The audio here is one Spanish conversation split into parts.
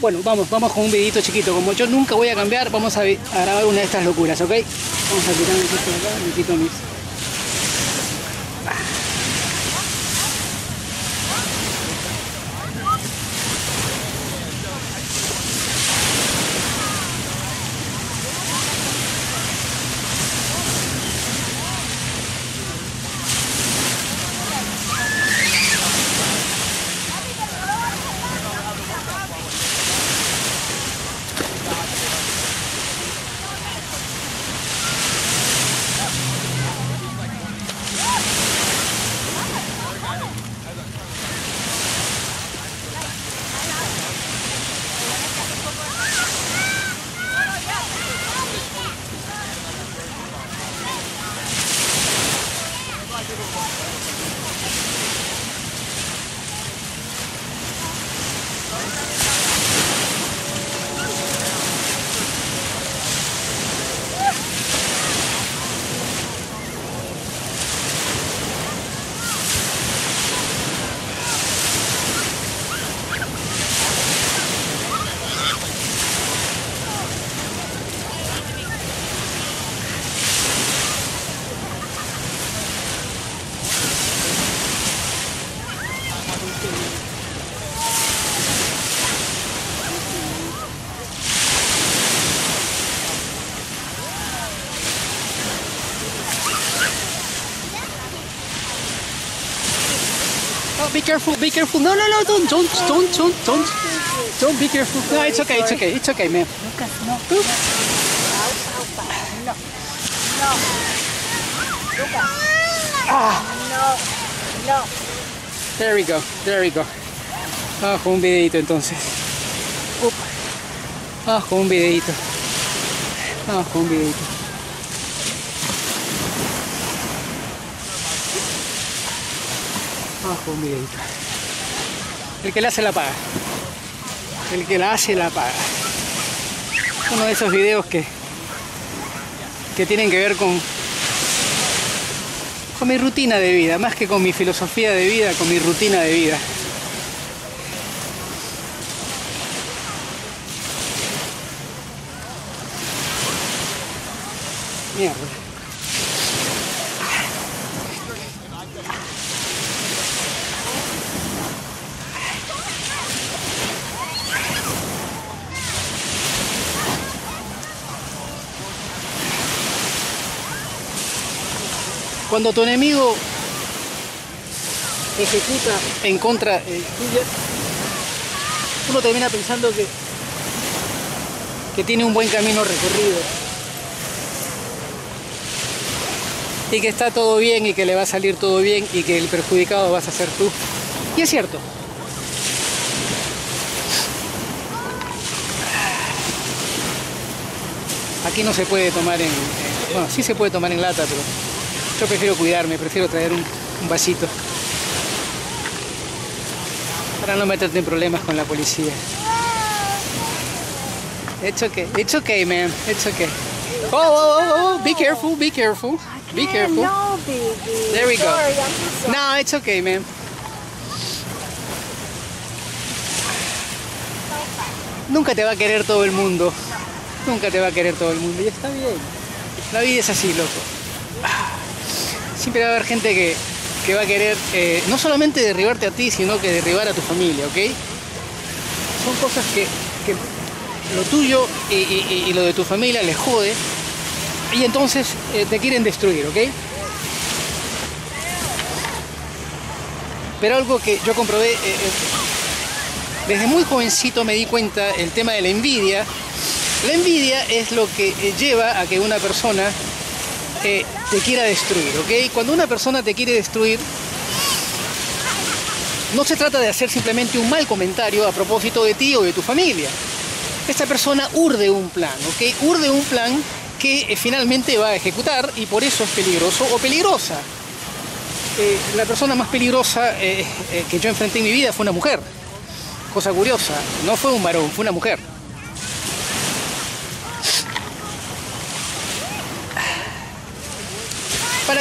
Bueno, vamos, vamos con un videito chiquito. Como yo nunca voy a cambiar, vamos a, grabar una de estas locuras, ¿ok? Vamos a quitar esto de acá, me quito mis... Oh, be careful, be careful. No, no, no, don't, don't, don't, don't, don't. Don't be careful. No, it's okay, it's okay, it's okay, man. Lucas, no. Para. No. No. Lucas. Ah, No. No. there we go, there we go. Vamos con un videito entonces. Vamos con un videito. Vamos con un videito. El que la hace la paga. El que la hace la paga. Uno de esos videos que, que tienen que ver con, con mi rutina de vida, más que con mi filosofía de vida, con mi rutina de vida. Mierda. Cuando tu enemigo ejecuta en contra eh, tuya, uno termina pensando que, que tiene un buen camino recorrido y que está todo bien y que le va a salir todo bien y que el perjudicado vas a ser tú. Y es cierto. Aquí no se puede tomar en... en- Bueno, sí se puede tomar en lata, pero yo prefiero cuidarme, prefiero traer un, un vasito. Para no meterte en problemas con la policía. It's okay, it's okay, man, it's okay. Oh, oh, oh, oh, be careful, be careful, be careful. No, baby. There we go. No, it's okay, man. Nunca te va a querer todo el mundo. Nunca te va a querer todo el mundo. Y está bien. La vida es así, loco. Siempre va a haber gente que, que va a querer eh, no solamente derribarte a ti, sino que derribar a tu familia, ¿ok? Son cosas que, que lo tuyo y, y- lo de tu familia les jode. Y entonces eh, te quieren destruir, ¿ok? Pero algo que yo comprobé, eh, desde muy jovencito me di cuenta el tema de la envidia. La envidia es lo que lleva a que una persona eh, te quiera destruir, ¿ok? Cuando una persona te quiere destruir, no se trata de hacer simplemente un mal comentario a propósito de ti o de tu familia. Esta persona urde un plan, ¿ok? Urde un plan que eh, finalmente va a ejecutar y por eso es peligroso o peligrosa. Eh, la persona más peligrosa que yo enfrenté en mi vida fue una mujer. Cosa curiosa, no fue un varón, fue una mujer.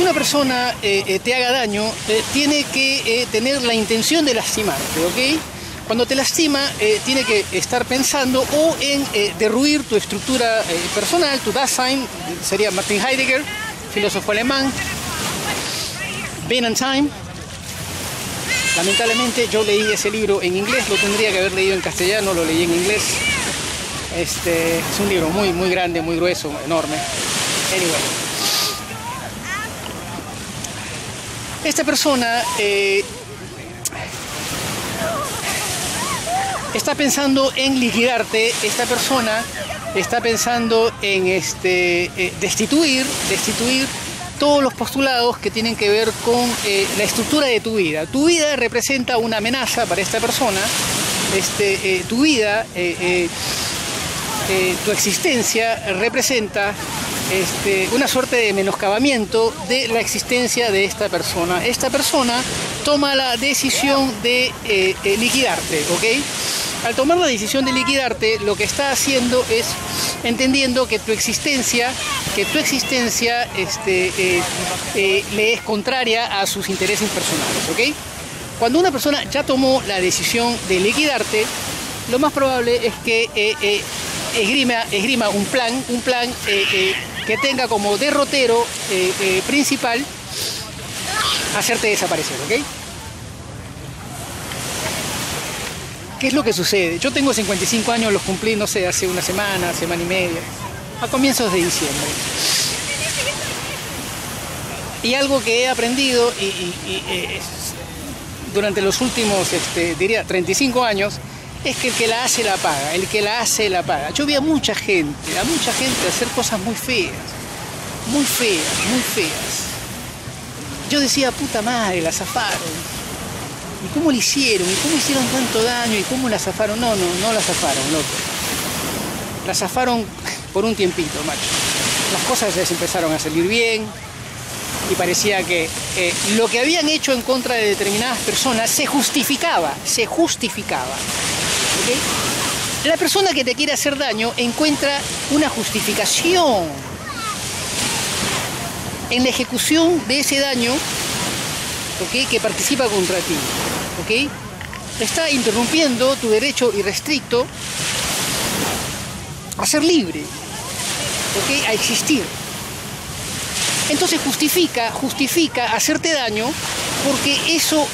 Una persona eh, eh, te haga daño, eh, tiene que tener la intención de lastimarte, ¿ok? Cuando te lastima, tiene que estar pensando o en derruir tu estructura personal, tu Dasein, sería Martin Heidegger, filósofo alemán, Ben and Time. Lamentablemente yo leí ese libro en inglés, lo tendría que haber leído en castellano, lo leí en inglés. Este, es un libro muy, muy grande, muy grueso, enorme. Anyway. Esta persona eh, está pensando en liquidarte, esta persona está pensando en este, eh, destituir, destituir todos los postulados que tienen que ver con eh, la estructura de tu vida. Tu vida representa una amenaza para esta persona, este, tu vida, tu existencia representa este, una suerte de menoscabamiento de la existencia de esta persona. Esta persona toma la decisión de liquidarte, ¿ok? al tomar la decisión de liquidarte, lo que está haciendo es entendiendo que tu existencia, que tu existencia este, eh, eh, le es contraria a sus intereses personales, ¿ok? Cuando una persona ya tomó la decisión de liquidarte, lo más probable es que eh, esgrima, esgrima, un plan, un plan que tenga como derrotero principal hacerte desaparecer, ¿ok? ¿Qué es lo que sucede? Yo tengo 55 años, los cumplí, no sé, hace una semana, semana y media, a comienzos de diciembre. Y algo que he aprendido y, eh, durante los últimos, este, diría, 35 años, es que el que la hace la paga, el que la hace la paga. Yo vi a mucha gente, a mucha gente hacer cosas muy feas, muy feas, muy feas. Yo decía, puta madre, la zafaron ¿Y cómo le hicieron? ¿Y cómo hicieron tanto daño? ¿Y cómo la zafaron? No, no, no la zafaron, loco. La zafaron por un tiempito, macho. Las cosas les empezaron a salir bien y parecía que eh, lo que habían hecho en contra de determinadas personas se justificaba, se justificaba. La persona que te quiere hacer daño encuentra una justificación en la ejecución de ese daño que participa contra ti. Está interrumpiendo tu derecho irrestricto a ser libre, a existir. Entonces justifica, justifica hacerte daño porque eso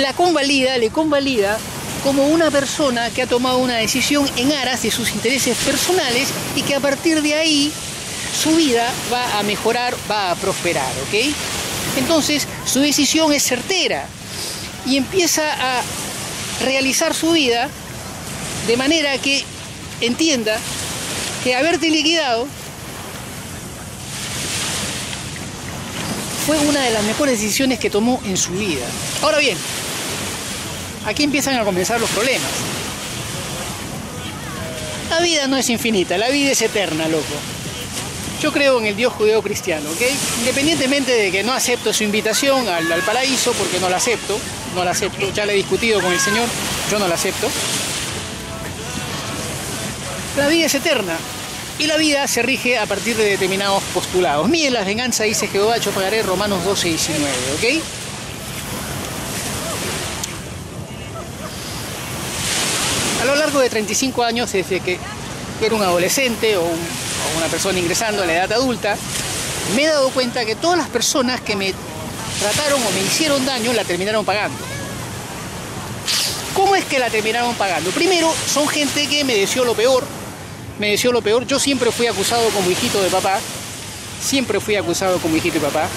la convalida, le convalida como una persona que ha tomado una decisión en aras de sus intereses personales y que a partir de ahí su vida va a mejorar, va a prosperar, ¿ok? Entonces su decisión es certera y empieza a realizar su vida de manera que entienda que haberte liquidado fue una de las mejores decisiones que tomó en su vida. Ahora bien, aquí empiezan a comenzar los problemas. La vida no es infinita, la vida es eterna, loco. Yo creo en el Dios judeo cristiano, ¿ok? Independientemente de que no acepto su invitación al, al paraíso, porque no la acepto, no la acepto, ya la he discutido con el Señor, yo no la acepto. La vida es eterna y la vida se rige a partir de determinados postulados. Miren las venganzas, dice Jehová, yo pagaré Romanos 12, 19, ¿ok? A lo de 35 años, desde que era un adolescente o, una persona ingresando a la edad adulta, me he dado cuenta que todas las personas que me trataron o me hicieron daño la terminaron pagando. ¿Cómo es que la terminaron pagando? Primero, son gente que me deseó lo peor, me deseó lo peor. Yo siempre fui acusado como hijito de papá, siempre fui acusado como hijito de papá.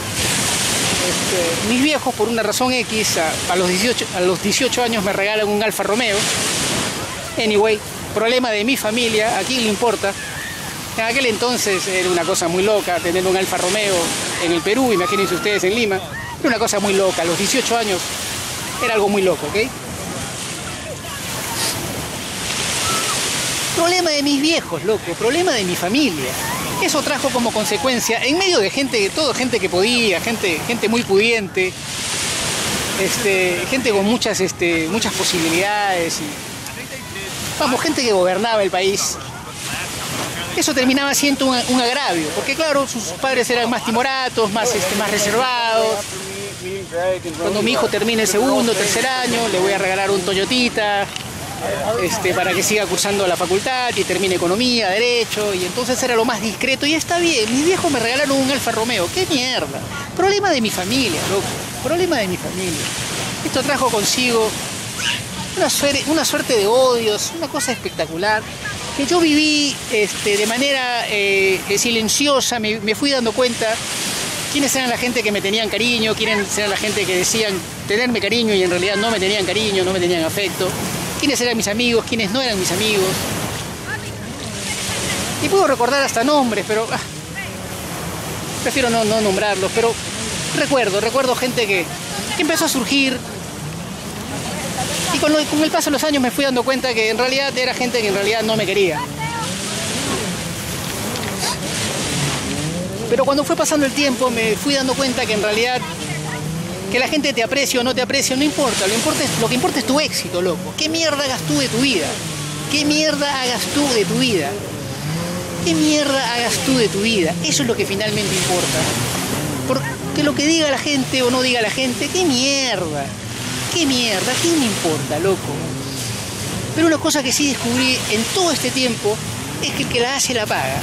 Este, mis viejos, por una razón X, a, los 18, a los 18 años me regalan un Alfa Romeo. Anyway, problema de mi familia, ¿a quién le importa? En aquel entonces era una cosa muy loca tener un Alfa Romeo en el Perú, imagínense ustedes en Lima. Era una cosa muy loca, a los 18 años era algo muy loco, ¿ok? Problema de mis viejos, loco, problema de mi familia. Eso trajo como consecuencia, en medio de gente, todo gente que podía, gente, gente muy pudiente, este, gente con muchas, este, muchas posibilidades y vamos, gente que gobernaba el país. Eso terminaba siendo un, agravio, porque claro, sus padres eran más timoratos, más, este, más reservados. Cuando mi hijo termine el segundo, tercer año, le voy a regalar un Toyotita, este, para que siga cursando la facultad y termine economía, derecho, y entonces era lo más discreto. Y está bien, mis viejos me regalaron un Alfa Romeo, qué mierda. Problema de mi familia, loco, problema de mi familia. Esto trajo consigo una suerte, de odios, una cosa espectacular que yo viví este, de manera eh, silenciosa, me, me fui dando cuenta quiénes eran la gente que me tenían cariño, quiénes eran la gente que decían tenerme cariño y en realidad no me tenían cariño, no me tenían afecto, quiénes eran mis amigos, quiénes no eran mis amigos. Y puedo recordar hasta nombres, pero ah, prefiero no, no, nombrarlos, pero recuerdo, recuerdo gente que, que empezó a surgir. Con, el paso de los años me fui dando cuenta que en realidad era gente que en realidad no me quería. Pero cuando fue pasando el tiempo me fui dando cuenta que en realidad que la gente te aprecia o no te aprecia no importa, lo, importa lo que importa es tu éxito, loco. ¿Qué mierda hagas tú de tu vida? ¿Qué mierda hagas tú de tu vida? ¿Qué mierda hagas tú de tu vida? Eso es lo que finalmente importa. Porque lo que diga la gente o no diga la gente, ¿qué mierda? ¿Qué mierda? ¿Qué me importa, loco? Pero una cosa que sí descubrí en todo este tiempo es que el que la hace la paga.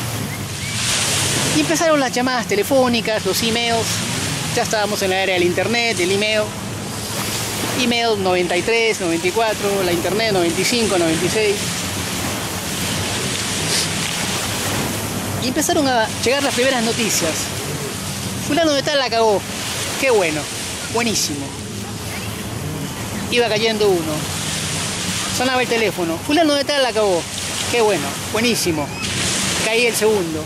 Y empezaron las llamadas telefónicas, los emails. Ya estábamos en la era del internet, del email. Email 93, 94, la internet 95, 96. Y empezaron a llegar las primeras noticias. Fulano de tal la cagó. Qué bueno. Buenísimo. Iba cayendo uno. Sonaba el teléfono. Fulano de tal la cagó. Qué bueno. Buenísimo. Caí el segundo.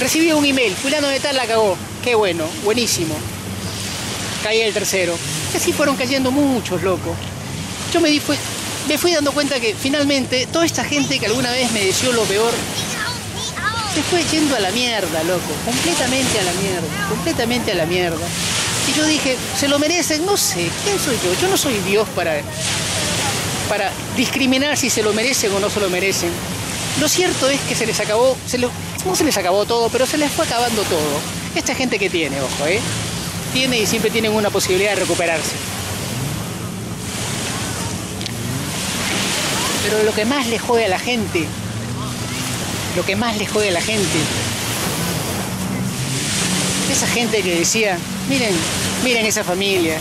Recibí un email, fulano de tal la cagó. Qué bueno, buenísimo. Caí el tercero. Y así fueron cayendo muchos, locos. Yo me, di, me fui dando cuenta que finalmente toda esta gente que alguna vez me deseó lo peor se fue yendo a la mierda, loco. Completamente a la mierda. Completamente a la mierda. Y yo dije, ¿se lo merecen? No sé. ¿Quién soy yo? Yo no soy Dios para, para discriminar si se lo merecen o no se lo merecen. Lo cierto es que se les acabó, se lo, no se les acabó todo, pero se les fue acabando todo. Esta gente que tiene, ojo, ¿eh? Tiene y siempre tienen una posibilidad de recuperarse. Pero lo que más le jode a la gente, lo que más le jode a la gente, esa gente que decía, miren, miren esa familia,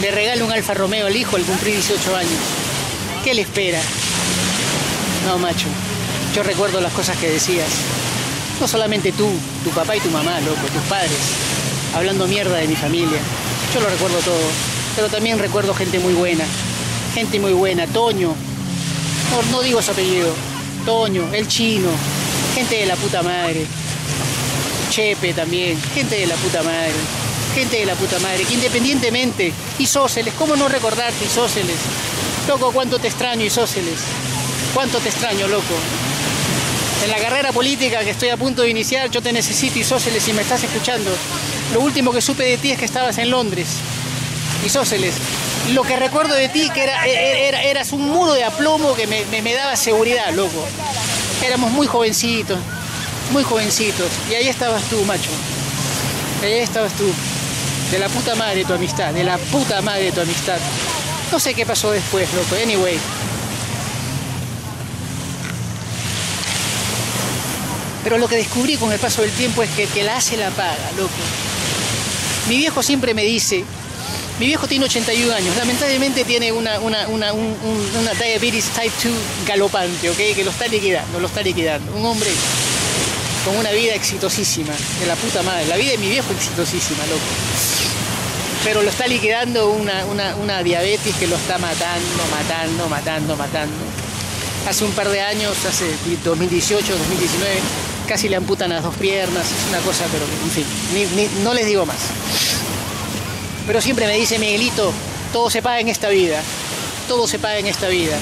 le regalo un Alfa Romeo al hijo al cumplir 18 años. ¿Qué le espera? No, macho, yo recuerdo las cosas que decías. No solamente tú, tu papá y tu mamá, loco, tus padres, hablando mierda de mi familia. Yo lo recuerdo todo. Pero también recuerdo gente muy buena. Gente muy buena. Toño. No, no digo su apellido. Toño, el chino. Gente de la puta madre. Chepe también. Gente de la puta madre. Gente de la puta madre. Que independientemente. Isóceles. ¿Cómo no recordarte, Isóceles? Loco, cuánto te extraño, Isóceles. Cuánto te extraño, loco. En la carrera política que estoy a punto de iniciar, yo te necesito, Isóceles, si me estás escuchando. Lo último que supe de ti es que estabas en Londres. Isóceles, lo que recuerdo de ti que era, era, eras un muro de aplomo que me, me daba seguridad, loco. Éramos muy jovencitos, muy jovencitos. Y ahí estabas tú, macho. Ahí estabas tú. De la puta madre tu amistad, de la puta madre tu amistad. No sé qué pasó después, loco. Anyway. Pero lo que descubrí con el paso del tiempo es que la hace la paga, loco. Mi viejo siempre me dice, mi viejo tiene 81 años, lamentablemente tiene una, una, una, un, una diabetes type 2 galopante, ¿ok? Que lo está liquidando, lo está liquidando. Un hombre con una vida exitosísima, de la puta madre. La vida de mi viejo exitosísima, loco. Pero lo está liquidando una, una, una diabetes que lo está matando, matando, matando, matando. Hace un par de años, hace 2018, 2019, casi le amputan las dos piernas, es una cosa, pero en fin, no les digo más. Pero siempre me dice Miguelito, todo se paga en esta vida, todo se paga en esta vida.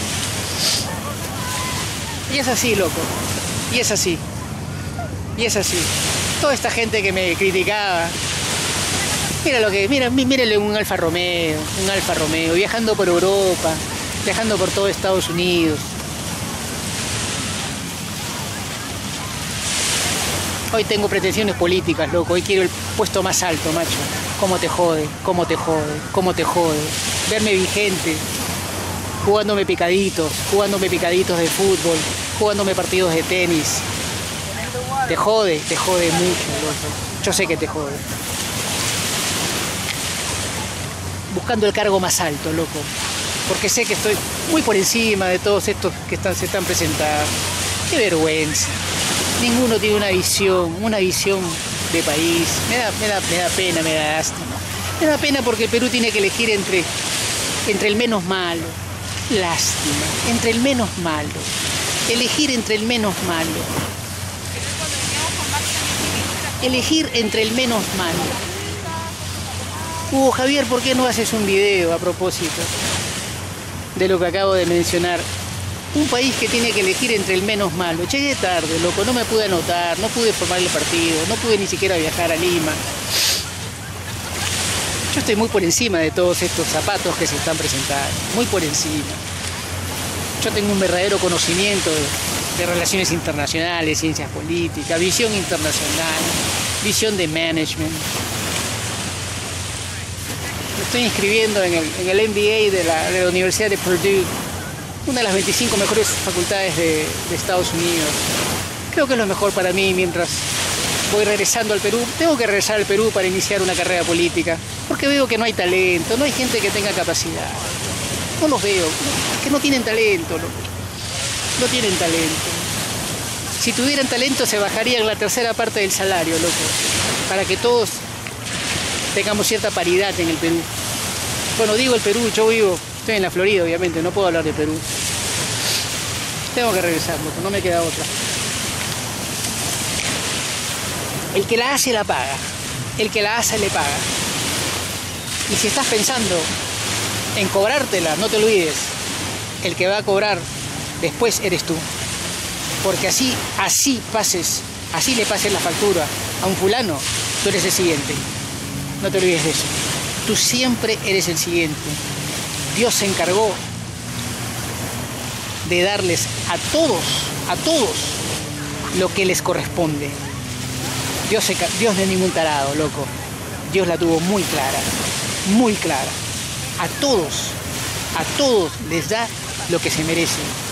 Y es así, loco, y es así, y es así. Toda esta gente que me criticaba, mira lo que, mira, mírele un Alfa Romeo, un Alfa Romeo, viajando por Europa, viajando por todo Estados Unidos. Hoy tengo pretensiones políticas, loco. Hoy quiero el puesto más alto, macho. ¿Cómo te jode? ¿Cómo te jode? ¿Cómo te jode? Verme vigente. jugándome picaditos, jugándome picaditos de fútbol, jugándome partidos de tenis. Te jode, te jode mucho. Yo sé que te jode. Buscando el cargo más alto, loco. Porque sé que estoy muy por encima de todos estos que se están presentando. Qué vergüenza. Ninguno tiene una visión, una visión de país. Me da, me da, me da pena, me da lástima. Me da pena porque el Perú tiene que elegir entre, entre el menos malo. Lástima. Entre el menos malo. Elegir entre el menos malo. Elegir entre el menos malo. Hugo Javier, ¿por qué no haces un video a propósito de lo que acabo de mencionar? Un país que tiene que elegir entre el menos malo. Llegué tarde, loco, no me pude anotar, no pude formar el partido, no pude ni siquiera viajar a Lima. Yo estoy muy por encima de todos estos zapatos que se están presentando, muy por encima. Yo tengo un verdadero conocimiento de, de relaciones internacionales, ciencias políticas, visión internacional, visión de management. Estoy inscribiendo en el, MBA de la, Universidad de Purdue, una de las 25 mejores facultades de, Estados Unidos. Creo que es lo mejor para mí mientras voy regresando al Perú. Tengo que regresar al Perú para iniciar una carrera política, porque veo que no hay talento, no hay gente que tenga capacidad. No los veo, que no tienen talento, loco. no tienen talento. Si tuvieran talento se bajarían la tercera parte del salario, loco, para que todos tengamos cierta paridad en el Perú. Bueno, digo el Perú, yo vivo, estoy en la Florida, obviamente, no puedo hablar de Perú. Tengo que regresar, loco, no me queda otra. El que la hace la paga. El que la hace le paga. Y si estás pensando en cobrártela, no te olvides. El que va a cobrar después eres tú. Porque así, así pases, así le pases la factura a un fulano, tú eres el siguiente. No te olvides de eso. Tú siempre eres el siguiente. Dios se encargó de darles a todos, a todos, lo que les corresponde. Dios, se, Dios no es ningún tarado, loco. Dios la tuvo muy clara, muy clara. A todos, a todos les da lo que se merecen.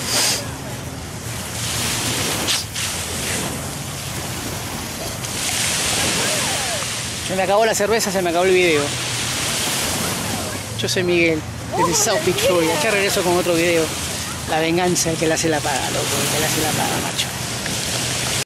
Se me acabó la cerveza, se me acabó el video. Yo soy Miguel, desde South Beach, Florida. Ya regreso con otro video. La venganza, que la hace la paga, loco. El que la hace la paga, macho.